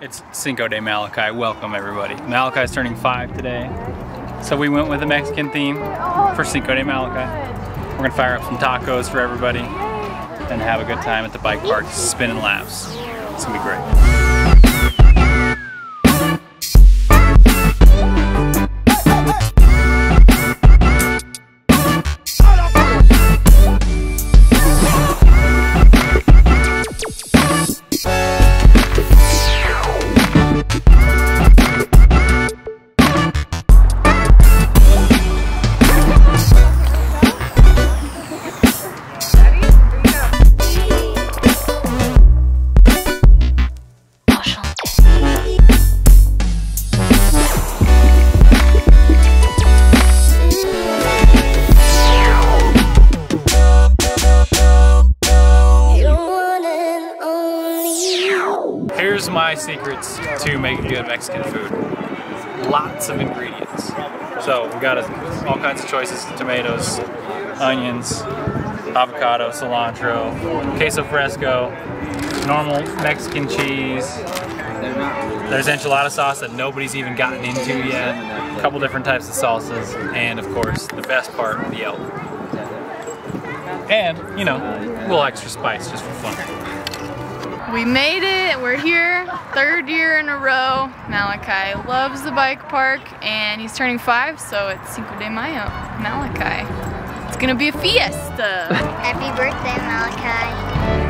It's Cinco de Malachi. Welcome everybody. Malachi's turning five today. So we went with a Mexican theme for Cinco de Malachi. We're gonna fire up some tacos for everybody and have a good time at the bike park spinning laps. It's gonna be great. Here's my secrets to making good Mexican food. Lots of ingredients. So we got all kinds of choices, tomatoes, onions, avocado, cilantro, queso fresco, normal Mexican cheese. There's enchilada sauce that nobody's even gotten into yet. A couple different types of salsas, and of course, the best part, the elk. And, you know, a little extra spice just for fun. We made it. We're here. Third year in a row. Malachi loves the bike park and he's turning five, so it's Cinco de Mayo. Malachi. It's gonna be a fiesta. Happy birthday, Malachi.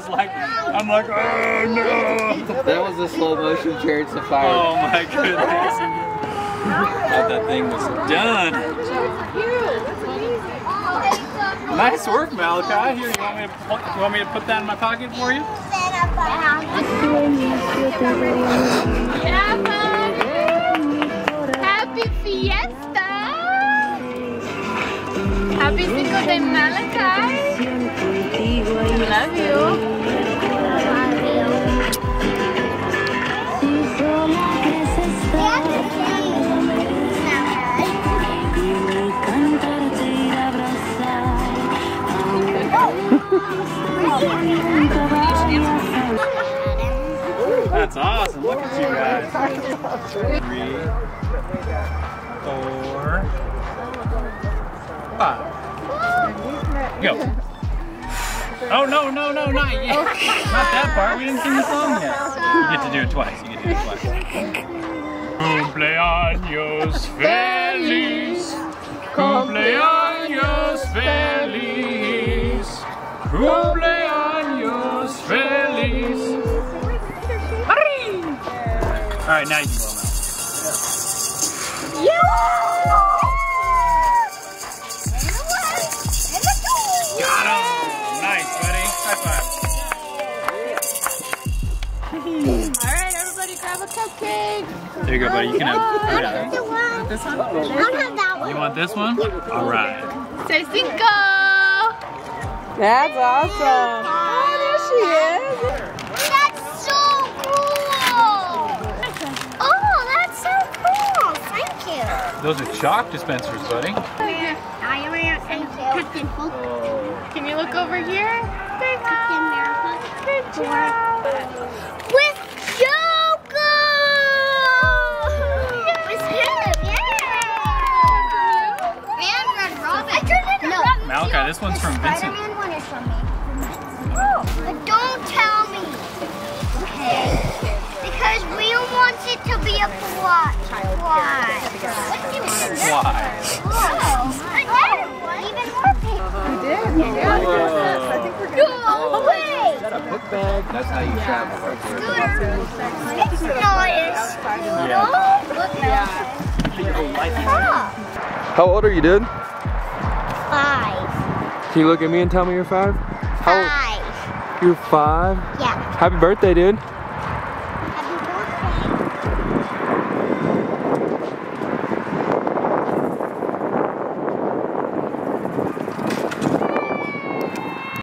Rio's like, I'm like, oh no! That was a slow motion chariot Fire. Oh my goodness. Thought that thing was done. Nice work, Malachi. Here, you want me to put, you want me to put that in my pocket for you? Happy Happy Cinco de! Love you. That's awesome. Look at you guys. Three, four, five. Go. Oh no no no not yet. not that part. We didn't sing the song yet. You get to do it twice. You get to do it twice. Cumpleaños feliz. Cumpleaños feliz. Cumpleaños feliz. All right, now you can blow them everybody grab a cupcake. There you go, buddy. You can have. Oh, yeah. I don't have that You want this one? All right. Say cinco. That's awesome. Oh, there she is. That's so cool. Oh, that's so cool. Thank you. Those are chalk dispensers, buddy. Oh, can you look over here? Good job. Good job. With no. Malachi, this one's from Vincent. Spider-Man one is from me. Oh, but don't tell me. Okay. Because we want it to be a plot. Why? Why? Whoa. Another one. Even more paper. We did. Yeah, look at this. I think we're good. No oh, way. Is that a book bag? That's how you travel right there. Scooter. It's not a scooter. Look now. How old are you, dude? Can you look at me and tell me you're five? How old? Five. You're five? Yeah. Happy birthday, dude.